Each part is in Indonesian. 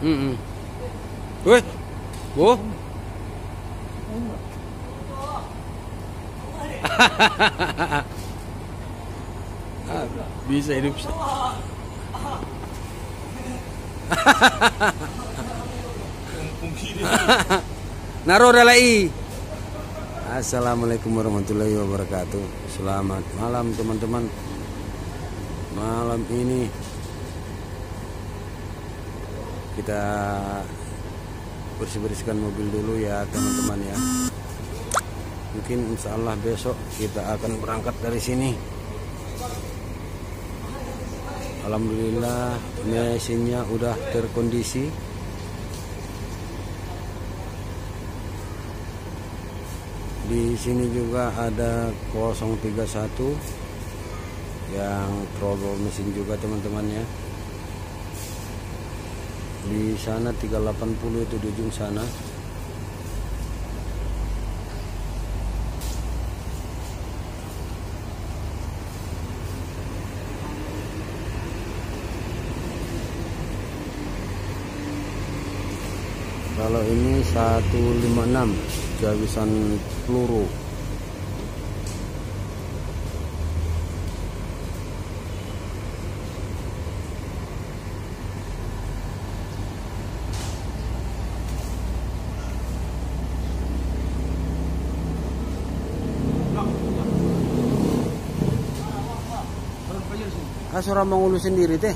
Mm-mm. Weh, bu. Ah, bisa hidup. Naro dalai. Assalamualaikum warahmatullahi wabarakatuh. Selamat malam teman-teman. Malam ini kita bersih-bersihkan mobil dulu ya teman-teman ya. Mungkin insya Allah besok kita akan berangkat dari sini. Alhamdulillah mesinnya udah terkondisi di sini juga ada 031 yang trouble mesin juga teman-teman ya di sana 380 itu di ujung sana. Kalau ini 156 kehabisan peluru Seorang mengulu sendiri teh.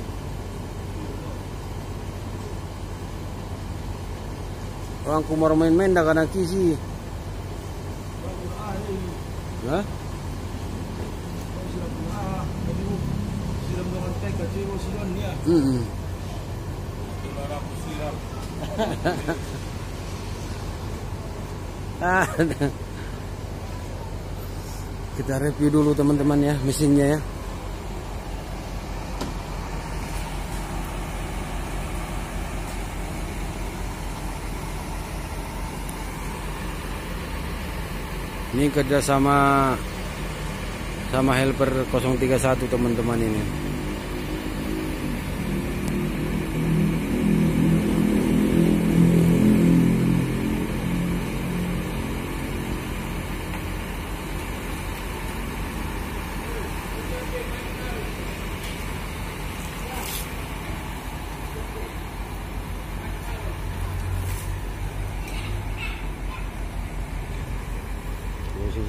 Orang kumar main-main dah kena kisi. Hah? Kita review dulu teman-teman ya mesinnya ya. Ini kerjasama sama helper 031 teman-teman ini.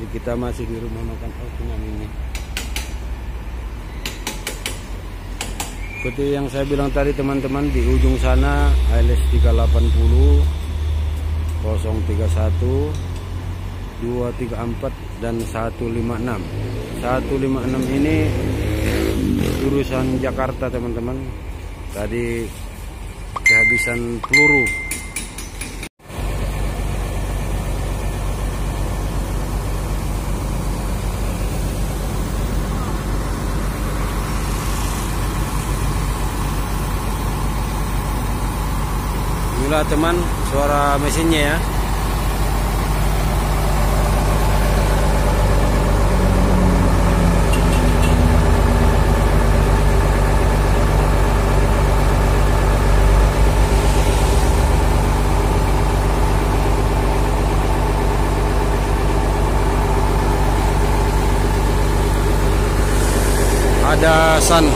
Posisi kita masih di rumah makan Alkinan ini. Seperti yang saya bilang tadi teman-teman di ujung sana ALS 380 031 234 dan 156 156 ini jurusan Jakarta teman-teman. Tadi kehabisan peluru Inilah teman suara mesinnya ya. Ada San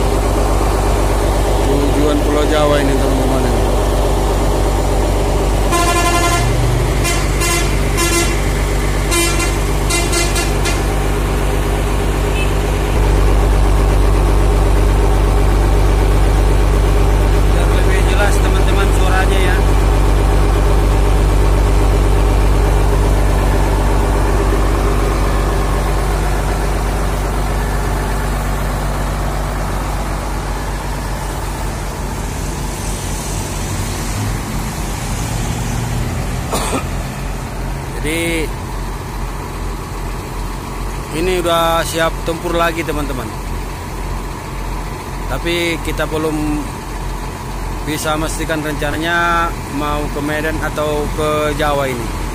tujuan Pulau Jawa ini teman-teman. ini. Biar lebih jelas teman-teman suaranya ya. Jadi ini udah siap tempur lagi teman-teman. Tapi kita belum bisa memastikan rencananya mau ke Medan atau ke Jawa ini.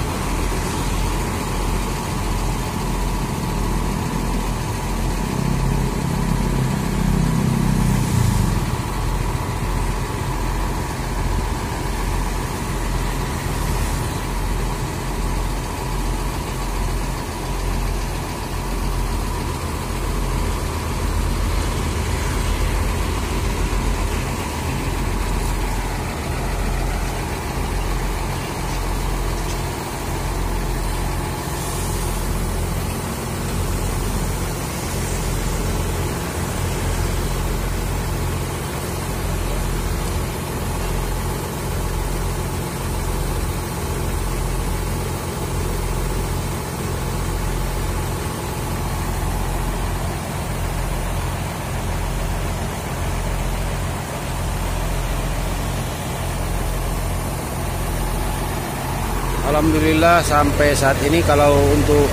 Alhamdulillah sampai saat ini kalau untuk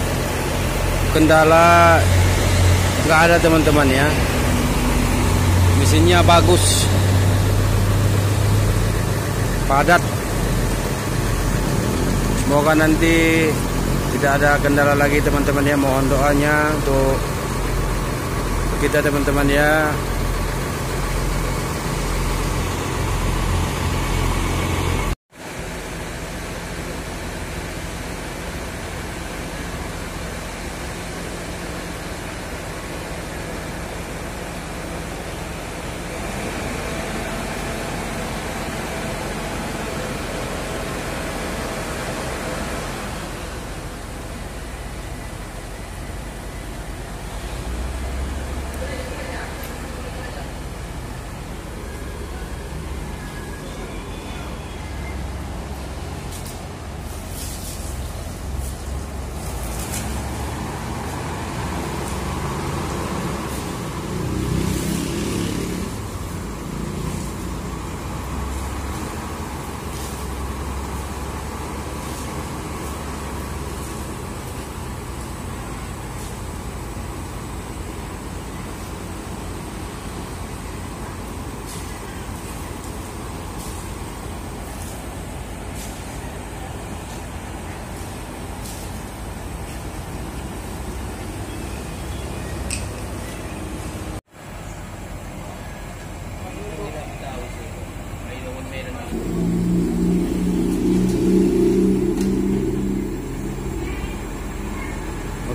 kendala nggak ada teman-teman ya. Mesinnya bagus. Padat. Semoga nanti tidak ada kendala lagi teman-teman ya. Mohon doanya untuk kita teman-teman ya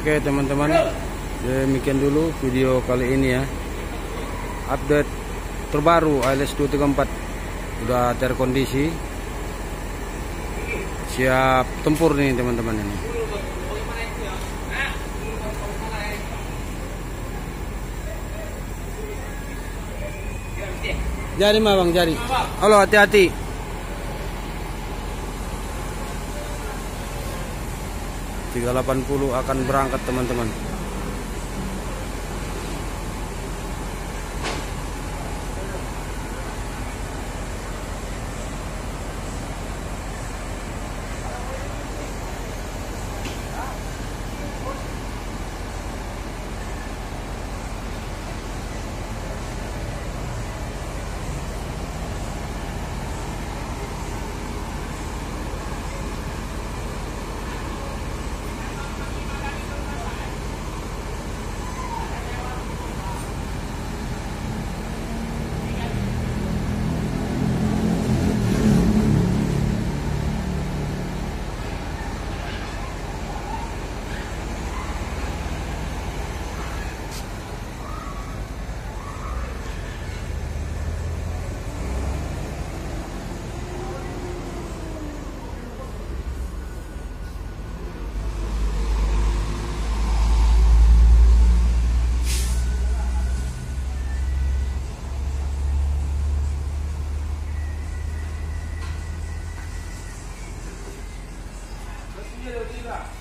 Oke teman-teman. Demikian dulu video kali ini ya. Update terbaru ALS 234 Udah terkondisi Siap tempur nih teman-teman ini. Jari mah bang jari. Halo hati-hati 380 akan berangkat teman-teman Get it, get it.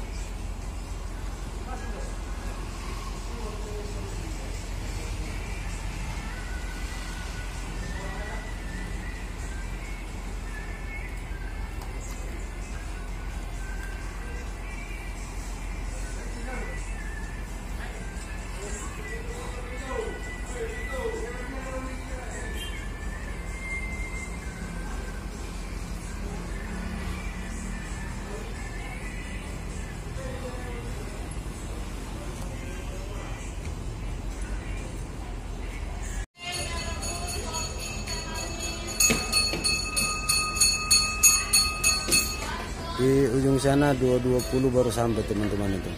Di ujung sana 220 baru sampai teman-teman itu